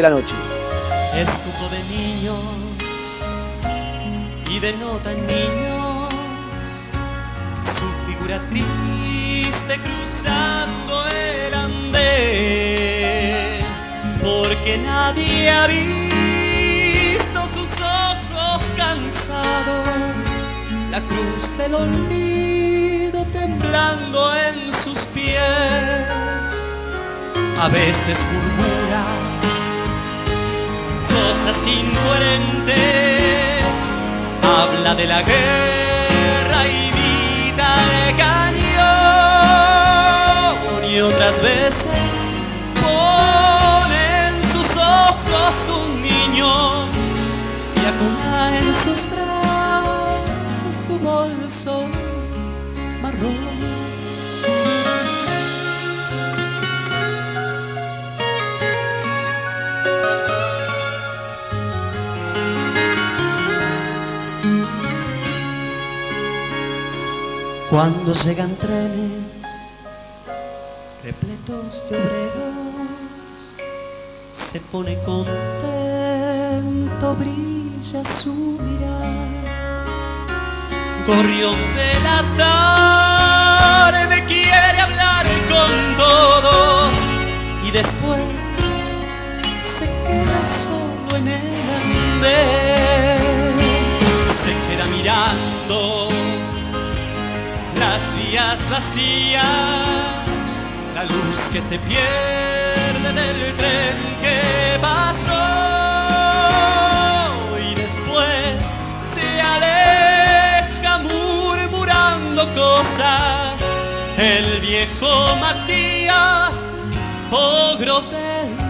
de la noche. Escupo de niños y denota en niños su figura triste cruzando el andén, porque nadie ha visto sus ojos cansados, la cruz del olvido temblando en sus pies. A veces murmura cosas incoherentes. Habla de la guerra y vida de cañón. Y otras veces pone en sus ojos un niño y acuna en sus brazos su bolso marrón. Cuando llegan trenes repletos de obreros, se pone contento, brilla su mirar. Gorrión de la tarde quiere hablar con todos y después se queda solo en el andén. Se queda mirando vías vacías, la luz que se pierde del tren que pasó. Y después se aleja murmurando cosas el viejo Matías, ogro de